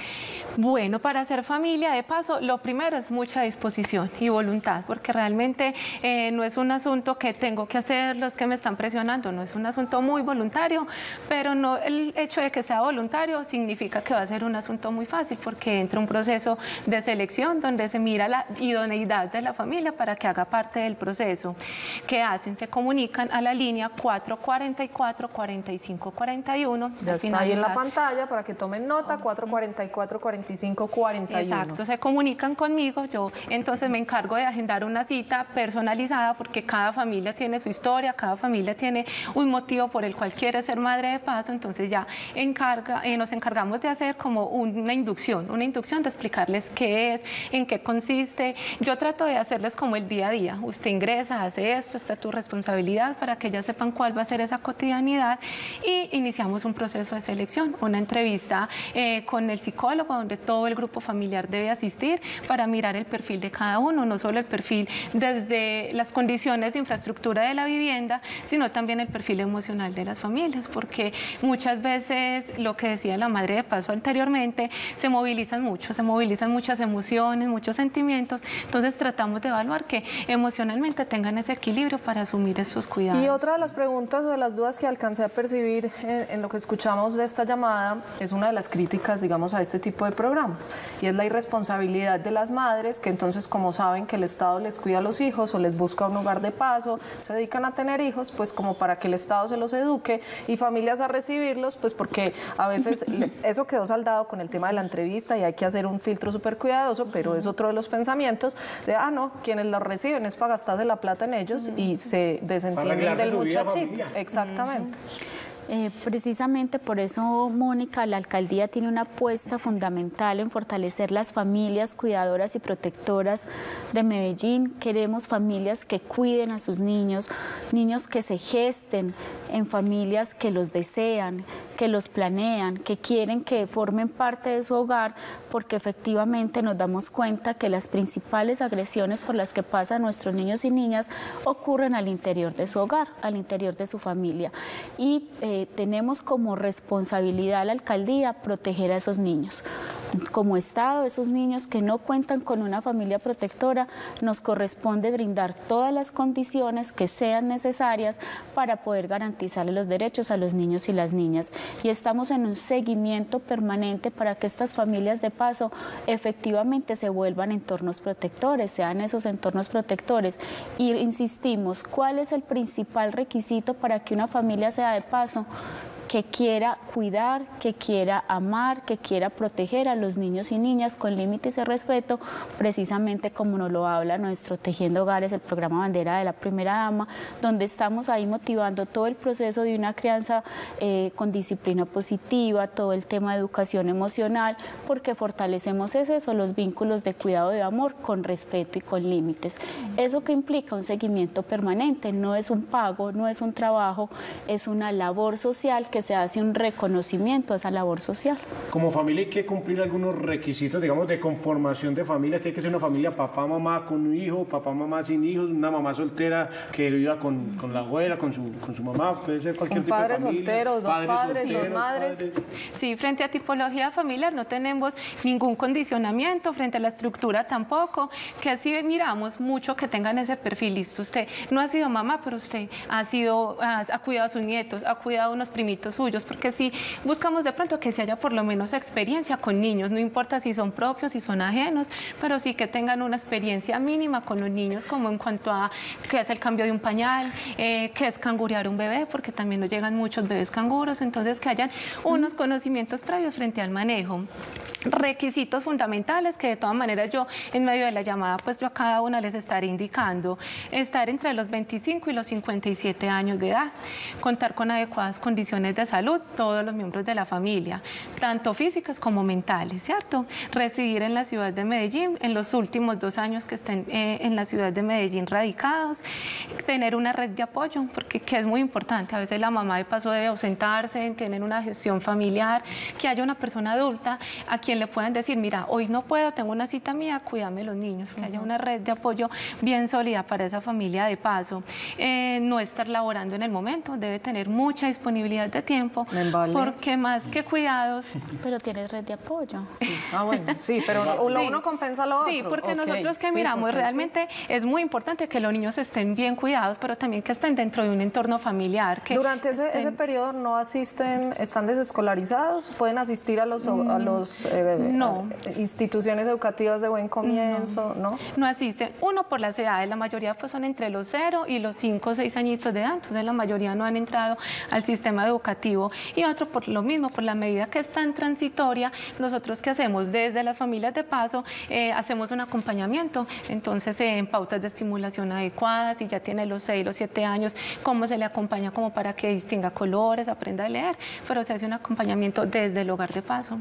Bueno, para hacer familia de paso, lo primero es mucha disposición y voluntad, porque realmente eh, no es un asunto que tengo que hacer los que me están presionando, no es un asunto muy voluntario, pero no el hecho de que sea voluntario significa que va a ser un asunto muy fácil, porque entra un proceso de selección donde se mira la idoneidad de la familia para que haga parte del proceso. ¿Qué hacen? Se comunican a la línea 444-4541. Ya está ahí en la pantalla para que tomen nota, 444 45 41. Exacto, se comunican conmigo, yo entonces me encargo de agendar una cita personalizada porque cada familia tiene su historia, cada familia tiene un motivo por el cual quiere ser madre de paso, entonces ya encarga, eh, nos encargamos de hacer como una inducción, una inducción de explicarles qué es, en qué consiste. Yo trato de hacerles como el día a día, usted ingresa, hace esto, esta es tu responsabilidad para que ellas sepan cuál va a ser esa cotidianidad y iniciamos un proceso de selección, una entrevista eh, con el psicólogo donde todo el grupo familiar debe asistir para mirar el perfil de cada uno, no solo el perfil desde las condiciones de infraestructura de la vivienda, sino también el perfil emocional de las familias, porque muchas veces lo que decía la madre de paso anteriormente, se movilizan mucho, se movilizan muchas emociones, muchos sentimientos, entonces tratamos de evaluar que emocionalmente tengan ese equilibrio para asumir esos cuidados. Y otra de las preguntas o de las dudas que alcancé a percibir en, en lo que escuchamos de esta llamada es una de las críticas, digamos, a este tipo de programas. Y es la irresponsabilidad de las madres que entonces como saben que el Estado les cuida a los hijos o les busca un lugar de paso, se dedican a tener hijos, pues como para que el Estado se los eduque y familias a recibirlos, pues porque a veces eso quedó saldado con el tema de la entrevista y hay que hacer un filtro súper cuidadoso, pero es otro de los pensamientos de, ah, no, quienes los reciben es para gastarse la plata en ellos y se desentienden del muchachito. familiar. Eh, precisamente por eso, Mónica, la alcaldía tiene una apuesta fundamental en fortalecer las familias cuidadoras y protectoras de Medellín. Queremos familias que cuiden a sus niños, niños que se gesten en familias que los desean, que los planean, que quieren que formen parte de su hogar, porque efectivamente nos damos cuenta que las principales agresiones por las que pasan nuestros niños y niñas ocurren al interior de su hogar, al interior de su familia. Y eh, tenemos como responsabilidad la alcaldía proteger a esos niños. Como Estado, esos niños que no cuentan con una familia protectora, nos corresponde brindar todas las condiciones que sean necesarias para poder garantizarle los derechos a los niños y las niñas. Y estamos en un seguimiento permanente para que estas familias de paso efectivamente se vuelvan entornos protectores, sean esos entornos protectores. Y insistimos, ¿cuál es el principal requisito para que una familia sea de paso? Que quiera cuidar, que quiera amar, que quiera proteger a los niños y niñas con límites de respeto, precisamente como nos lo habla nuestro Tejiendo Hogares, el programa bandera de la primera dama, donde estamos ahí motivando todo el proceso de una crianza eh, con disciplina positiva, todo el tema de educación emocional, porque fortalecemos es eso, los vínculos de cuidado de amor con respeto y con límites. Eso que implica un seguimiento permanente, no es un pago, no es un trabajo, es una labor social que se hace un reconocimiento a esa labor social. Como familia hay que cumplir algunos requisitos, digamos, de conformación de familia. Tiene que ser una familia papá, mamá con un hijo, papá, mamá sin hijos, una mamá soltera que viva con, con la abuela, con su, con su mamá, puede ser cualquier Un tipo padre de familia. soltero, dos padres, dos solteros, madres. Sí, frente a tipología familiar no tenemos ningún condicionamiento, frente a la estructura tampoco, que así miramos mucho que tengan ese perfil. Listo, usted no ha sido mamá, pero usted ha sido, ha, ha cuidado a sus nietos, ha cuidado a unos primitos suyos, porque si buscamos de pronto que se haya por lo menos experiencia con niños, no importa si son propios, si son ajenos, pero sí que tengan una experiencia mínima con los niños, como en cuanto a qué es el cambio de un pañal, eh, qué es cangurear un bebé, porque también nos llegan muchos bebés canguros, entonces que hayan unos conocimientos previos frente al manejo. Requisitos fundamentales que de todas maneras yo en medio de la llamada pues yo a cada una les estaré indicando. Estar entre los 25 y los 57 años de edad contar con adecuadas condiciones de salud todos los miembros de la familia tanto físicas como mentales cierto residir en la ciudad de Medellín en los últimos dos años que estén eh, en la ciudad de Medellín radicados tener una red de apoyo porque que es muy importante. A veces la mamá de paso debe ausentarse tener una gestión familiar que haya una persona adulta a quien le puedan decir, mira, hoy no puedo, tengo una cita mía, cuídame los niños, que haya una red de apoyo bien sólida para esa familia de paso. Eh, no estar laborando en el momento, debe tener mucha disponibilidad de tiempo, porque más que cuidados... Pero tienes red de apoyo. Ah, bueno, sí, pero lo Sí. uno compensa lo otro. Sí, porque nosotros que sí, miramos realmente es muy importante que los niños estén bien cuidados, pero también que estén dentro de un entorno familiar. Que Durante ese, estén- ese periodo no asisten, están desescolarizados, pueden asistir a los, a los eh, no. a instituciones educativas de buen comienzo, ¿no? No asisten. Uno por las edades, la mayoría pues son entre los 0 y los 5 o 6 añitos de edad, entonces la mayoría no han entrado al sistema educativo. Y otro por lo mismo, por la medida que es tan transitoria, nosotros que hacemos desde las familias de paso, eh, hacemos un acompañamiento, entonces eh, en pautas de estimulación adecuadas, si ya tiene los 6, los 7 años, cómo se le acompaña como para que distinga colores, aprenda a leer, pero se hace un acompañamiento desde el hogar de paso.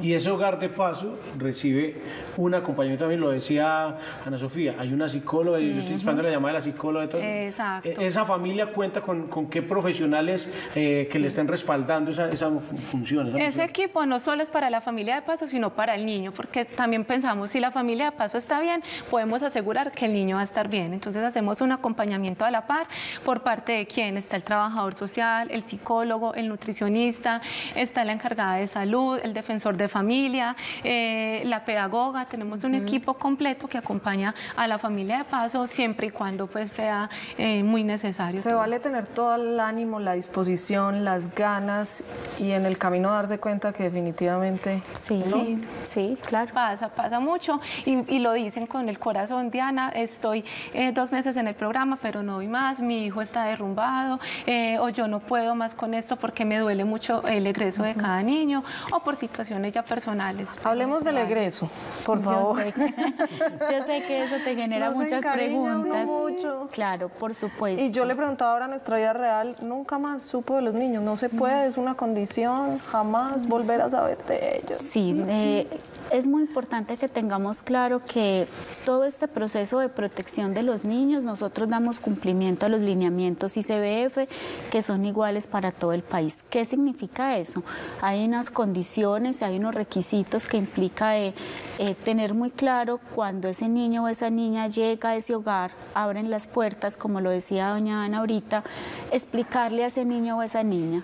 Y ese hogar de paso recibe un acompañamiento, también lo decía Ana Sofía, hay una psicóloga, yo estoy esperando la llamada de la psicóloga. De todo. Exacto. Eh, Esa familia cuenta con, con qué profesionales eh, que le estén respaldando esa, esa fu- función. esa Ese equipo no solo es para la familia de paso, sino para el niño, porque también pensamos, si la familia de paso está bien, podemos asegurar que el niño va a estar bien. Entonces hacemos un acompañamiento a la par por parte de quién está el trabajador social, el psicólogo, el nutricionista, está la encargada de salud, el defensor de familia, eh, la pedagoga. Tenemos un equipo completo que acompaña a la familia de paso siempre y cuando pues sea eh, muy necesario. Se vale tener todo el ánimo, la disposición, las ganas y en el camino darse cuenta que definitivamente Sí, Sí. sí, claro. Pasa, pasa mucho y, y lo dicen con el corazón, Diana, estoy eh, dos meses en el programa, pero no doy más, mi hijo está derrumbado eh, o yo no puedo más con esto porque me duele mucho el egreso de cada niño o por situaciones ya personales. Hablemos del egreso, por Yo favor. yo sé que eso te genera muchas preguntas. mucho. Claro, por supuesto. Y yo le preguntaba ahora a nuestra vida real, nunca más supo de los niños, no se puede, es una condición, jamás volver a saber de ellos. Sí, eh, es muy importante que tengamos claro que todo este proceso de protección de los niños, nosotros damos cumplimiento a los lineamientos ICBF que son iguales para todo el país. ¿Qué significa eso? Hay unas condiciones, hay requisitos que implica eh, eh, tener muy claro cuando ese niño o esa niña llega a ese hogar, abren las puertas, como lo decía doña Ana ahorita, explicarle a ese niño o esa niña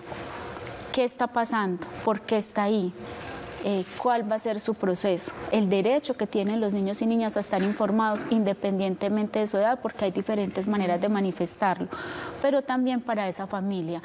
qué está pasando, por qué está ahí, eh, cuál va a ser su proceso, el derecho que tienen los niños y niñas a estar informados independientemente de su edad, porque hay diferentes maneras de manifestarlo, pero también para esa familia.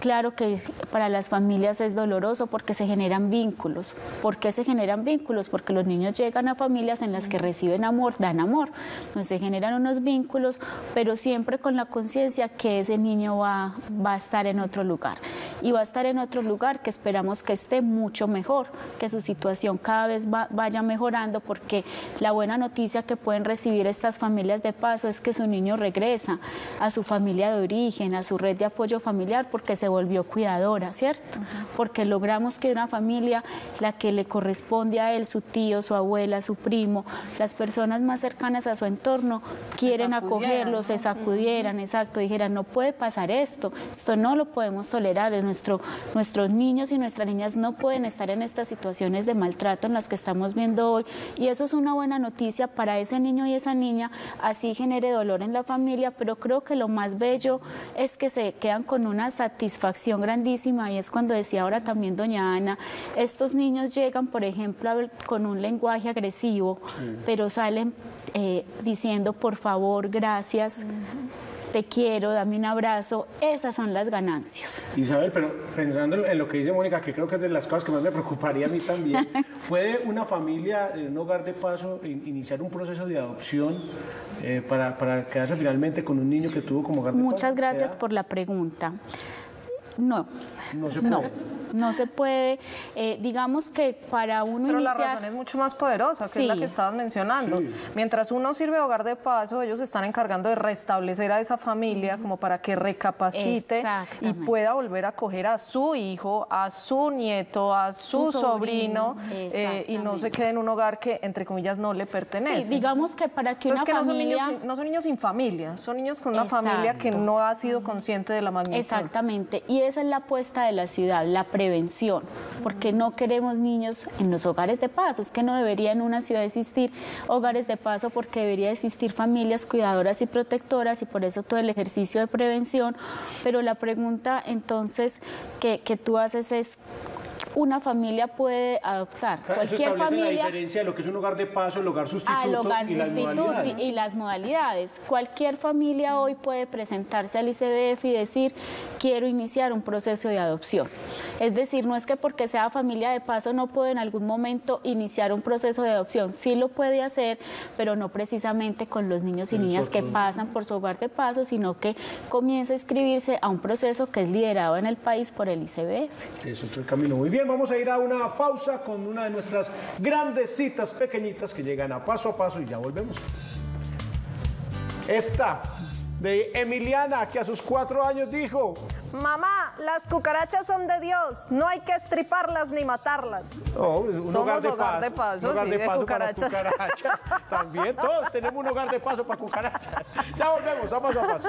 Claro que para las familias es doloroso porque se generan vínculos. ¿Por qué se generan vínculos? Porque los niños llegan a familias en las que reciben amor, dan amor. Entonces se generan unos vínculos, pero siempre con la conciencia que ese niño va, a estar en otro lugar. Y va a estar en otro lugar que esperamos que esté mucho mejor, que su situación cada vez va- vaya mejorando, porque la buena noticia que pueden recibir estas familias de paso es que su niño regresa a su familia de origen, a su red de apoyo familiar, porque se volvió cuidadora, ¿cierto? Porque logramos que una familia, la que le corresponde a él, su tío, su abuela, su primo, las personas más cercanas a su entorno, quieren acogerlo, se sacudieran, exacto, dijeran, no puede pasar esto, esto no lo podemos tolerar, nuestro, nuestros niños y nuestras niñas no pueden estar en estas situaciones de maltrato en las que estamos viendo hoy, y eso es una buena noticia para ese niño y esa niña, así genere dolor en la familia, pero creo que lo más bello es que se quedan con una satisfacción grandísima y es cuando decía ahora también doña Ana, estos niños llegan, por ejemplo, con un lenguaje agresivo, pero salen eh, diciendo, por favor, gracias, te quiero, dame un abrazo, esas son las ganancias. Isabel, pero pensando en lo que dice Mónica, que creo que es de las cosas que más me preocuparía a mí también, ¿puede una familia en un hogar de paso in- iniciar un proceso de adopción eh, para, para quedarse finalmente con un niño que tuvo como hogar de paso? Muchas gracias por la pregunta. No. No se No, puede. no se puede. Eh, digamos que para uno Pero la razón es mucho más poderosa, que es la que estabas mencionando. Mientras uno sirve hogar de paso, ellos se están encargando de restablecer a esa familia como para que recapacite y pueda volver a acoger a su hijo, a su nieto, a su, Su sobrino, sobrino, eh, y no se quede en un hogar que, entre comillas, no le pertenece. Sí, digamos que para que O sea, una es que no son, familia... niños, sin- no son niños sin familia, son niños con una familia que no ha sido consciente de la magnitud. Exactamente, y esa es la apuesta de la ciudad, la prevención, porque no queremos niños en los hogares de paso, es que no debería en una ciudad existir hogares de paso porque debería existir familias cuidadoras y protectoras y por eso todo el ejercicio de prevención, pero la pregunta entonces que, que tú haces es, una familia puede adoptar, Claro, Eso cualquier establece la familia diferencia de lo que es un hogar de paso, el hogar sustituto al hogar y sustituto y las modalidades. Cualquier familia hoy puede presentarse al ICBF y decir, quiero iniciar un proceso de adopción. Es decir, no es que porque sea familia de paso no puede en algún momento iniciar un proceso de adopción. Sí lo puede hacer, pero no precisamente con los niños y niñas que pasan por su hogar de paso, sino que comienza a inscribirse a un proceso que es liderado en el país por el ICBF. Es otro camino. Muy bien, vamos a ir a una pausa con una de nuestras grandes citas pequeñitas que llegan a paso a paso y ya volvemos. Esta de Emiliana, que a sus cuatro años dijo, Mamá, las cucarachas son de Dios, no hay que estriparlas ni matarlas. Un Somos hogar de hogar paso. de paso, un hogar sí, de de paso para las cucarachas. cucarachas. También todos tenemos un hogar de paso para cucarachas. Ya volvemos, a paso a paso.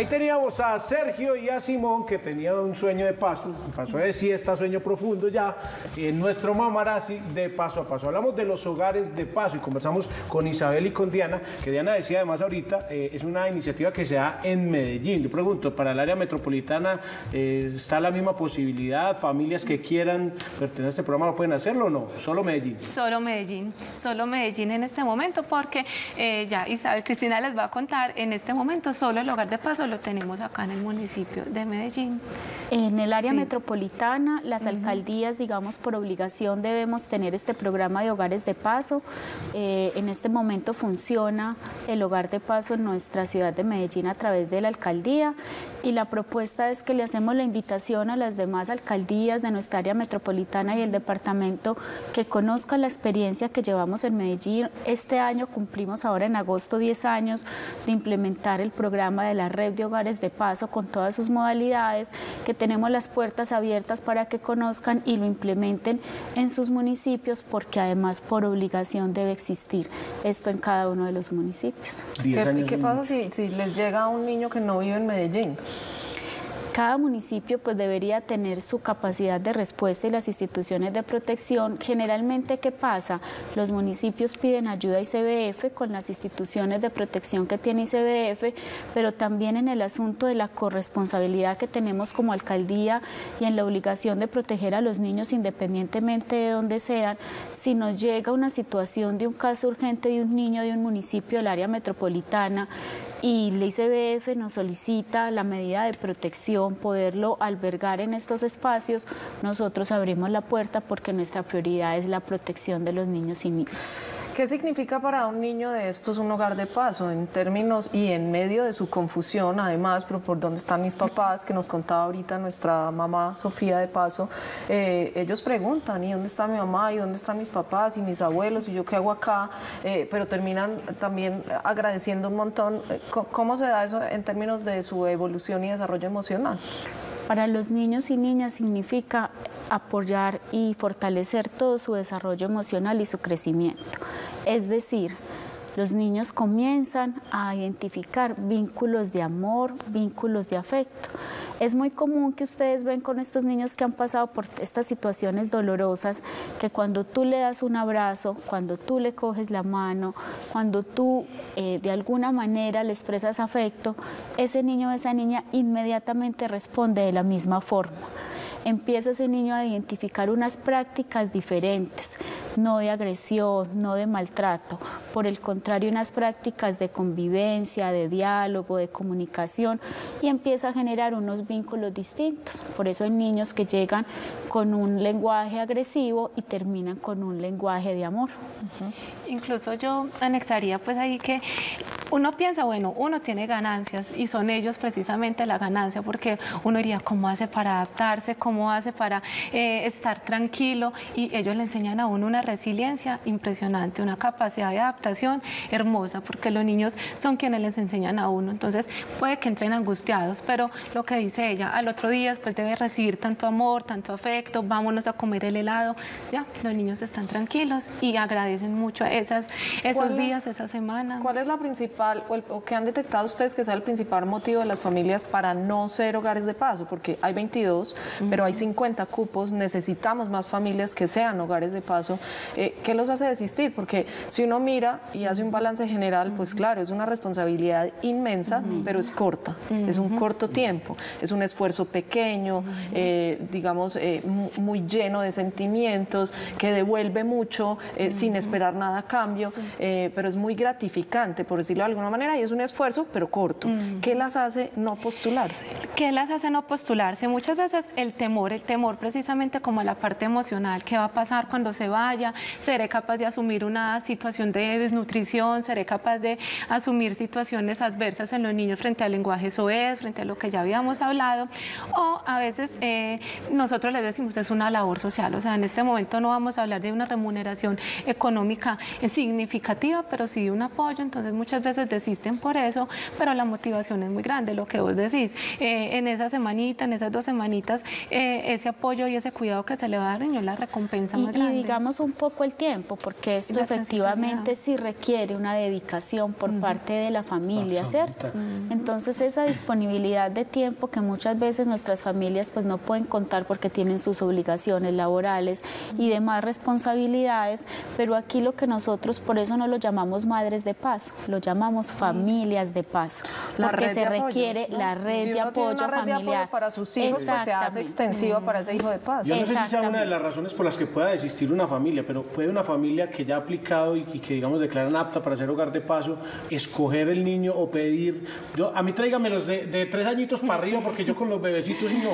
Ahí teníamos a Sergio y a Simón que tenían un sueño de paso, paso de siesta, sueño profundo ya, en nuestro Mamarazzi de paso a paso. Hablamos de los hogares de paso y conversamos con Isabel y con Diana, que Diana decía además ahorita, eh, es una iniciativa que se da en Medellín. Yo pregunto, ¿para el área metropolitana eh, está la misma posibilidad? ¿Familias que quieran pertenecer a este programa lo pueden hacerlo o no? Solo Medellín. Solo Medellín, solo Medellín en este momento, porque eh, ya Isabel Cristina les va a contar, en este momento solo el hogar de paso lo tenemos acá en el municipio de Medellín. En el área Sí. metropolitana, las alcaldías, digamos, por obligación debemos tener este programa de hogares de paso. Eh, en este momento funciona el hogar de paso en nuestra ciudad de Medellín a través de la alcaldía y la propuesta es que le hacemos la invitación a las demás alcaldías de nuestra área metropolitana y el departamento que conozcan la experiencia que llevamos en Medellín. Este año cumplimos ahora en agosto 10 años de implementar el programa de la red de hogares de paso con todas sus modalidades, que tenemos las puertas abiertas para que conozcan y lo implementen en sus municipios, porque además por obligación debe existir esto en cada uno de los municipios. ¿Qué, qué pasa si, si les llega a un niño que no vive en Medellín? Cada municipio pues debería tener su capacidad de respuesta y las instituciones de protección. Generalmente, ¿qué pasa? Los municipios piden ayuda a ICBF con las instituciones de protección que tiene ICBF, pero también en el asunto de la corresponsabilidad que tenemos como alcaldía y en la obligación de proteger a los niños independientemente de donde sean. Si nos llega una situación de un caso urgente de un niño de un municipio del área metropolitana, y la ICBF nos solicita la medida de protección, poderlo albergar en estos espacios, nosotros abrimos la puerta porque nuestra prioridad es la protección de los niños y niñas. ¿Qué significa para un niño de estos un hogar de paso en términos y en medio de su confusión, además, pero por dónde están mis papás, que nos contaba ahorita nuestra mamá Sofía de paso, eh, ellos preguntan, ¿y dónde está mi mamá? ¿Y dónde están mis papás? ¿Y mis abuelos? ¿Y yo qué hago acá? Eh, pero terminan también agradeciendo un montón. Eh, ¿Cómo- ¿Cómo se da eso en términos de su evolución y desarrollo emocional? Para los niños y niñas significa apoyar y fortalecer todo su desarrollo emocional y su crecimiento. Es decir, los niños comienzan a identificar vínculos de amor, vínculos de afecto. Es muy común que ustedes ven con estos niños que han pasado por estas situaciones dolorosas, que cuando tú le das un abrazo, cuando tú le coges la mano, cuando tú eh, de alguna manera le expresas afecto, ese niño o esa niña inmediatamente responde de la misma forma empieza ese niño a identificar unas prácticas diferentes, no de agresión, no de maltrato, por el contrario, unas prácticas de convivencia, de diálogo, de comunicación y empieza a generar unos vínculos distintos. Por eso hay niños que llegan con un lenguaje agresivo y terminan con un lenguaje de amor. Incluso yo anexaría pues ahí que uno piensa, bueno, uno tiene ganancias y son ellos precisamente la ganancia, porque uno diría, ¿cómo hace para adaptarse? ¿Cómo hace para eh, estar tranquilo? Y ellos le enseñan a uno una resiliencia impresionante, una capacidad de adaptación hermosa, porque los niños son quienes les enseñan a uno. Entonces puede que entren angustiados, pero lo que dice ella, al otro día después debe recibir tanto amor, tanto afecto, vámonos a comer el helado, ya, los niños están tranquilos y agradecen mucho esas, esos ¿Cuál es- días, esa semana. ¿Cuál es la principal, o, el- o qué han detectado ustedes que sea el principal motivo de las familias para no ser hogares de paso? Porque hay 22, pero hay 50 cupos, necesitamos más familias que sean hogares de paso. Eh, ¿Qué los hace desistir? Porque si uno mira y hace un balance general, pues claro, es una responsabilidad inmensa, pero es corta, es un corto tiempo, es un esfuerzo pequeño, eh, digamos, eh, mu- muy lleno de sentimientos, que devuelve mucho eh, sin esperar nada a cambio, eh, pero es muy gratificante, por decirlo de alguna manera y es un esfuerzo, pero corto. ¿Qué las hace no postularse? ¿Qué las hace no postularse? Muchas veces el temor, el temor precisamente como a la parte emocional, ¿qué va a pasar cuando se vaya? ¿Seré capaz de asumir una situación de desnutrición? ¿Seré capaz de asumir situaciones adversas en los niños frente al lenguaje SOES, frente a lo que ya habíamos hablado? O a veces eh, nosotros les decimos es una labor social, o sea, en este momento no vamos a hablar de una remuneración económica significativa, pero sí de un apoyo, entonces muchas veces desisten por eso, pero la motivación es muy grande, lo que vos decís. Eh, en esa semanita, en esas dos semanitas, eh, ese apoyo y ese cuidado que se le va a dar niño, la recompensa Y, más y grande. digamos un poco el tiempo, porque esto efectivamente sí requiere una dedicación por parte de la familia, ¿cierto? Entonces esa disponibilidad de tiempo que muchas veces nuestras familias pues no pueden contar porque tienen sus obligaciones laborales y demás responsabilidades, pero aquí lo que nosotros por eso no lo llamamos madres de paso, lo llamamos familias de paso, La porque se de apoyo, requiere ¿no? la red si de apoyo una red de familiar. apoyo para sus hijos, pues se hace extensiva para ese hijo de paz. Yo no sé si sea una de las razones por las que pueda existir una familia, pero puede una familia que ya ha aplicado y, y que, digamos, declaran apta para ser hogar de paso, escoger el niño o pedir. Yo, a mí tráigamelos de, de tres añitos para arriba, porque yo con los bebecitos no.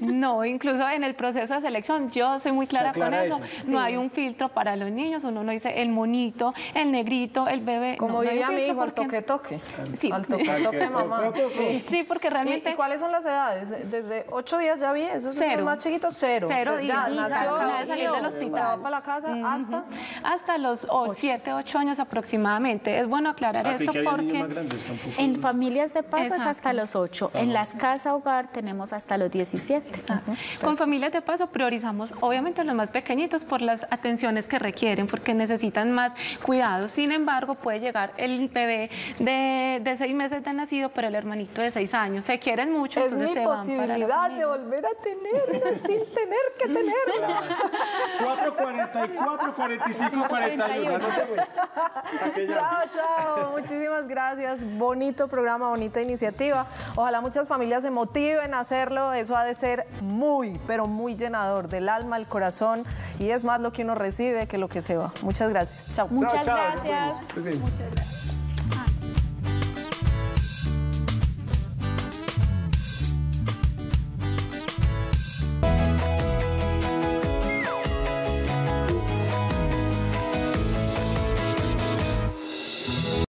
No, incluso en el proceso de selección, yo soy muy clara con eso. eso. No Sí. hay un filtro para los niños, uno no dice el monito, el negrito, el bebé. Como no, no mi hijo, al toque toque. Sí. Al toque toque, mamá. Sí. Sí, porque realmente ¿Y, y cuáles son las edades? Desde ocho días ya vi, esos son Cero. los más chiquitos, cero. Cero Pues Ya días. nació, Acaba de salir del va hospital. para la casa hasta... hasta los 7, 8 años aproximadamente. Es bueno aclarar Ah, esto porque grandes. En familias de paso es hasta los 8, en las casas hogar tenemos hasta los 17. Con familias de paso priorizamos obviamente los más pequeñitos por las atenciones que requieren, porque necesitan más cuidados. Sin embargo, puede llegar el bebé de, de seis meses de nacido, pero el hermanito de seis años. Se quieren mucho, Es entonces mi se van para la posibilidad de volver a tenerla sin tener que tenerla. 4, 44, 45, 41. Anote, pues. Aquella. Chao, chao. Muchísimas gracias. Bonito programa, bonita iniciativa. Ojalá muchas familias se motiven a hacerlo. Eso ha de ser muy, pero muy llenador del alma, el corazón. Y es más lo que uno recibe que lo que se va. Muchas gracias. Chao. Muchas Chao, chao. gracias. Muy bien.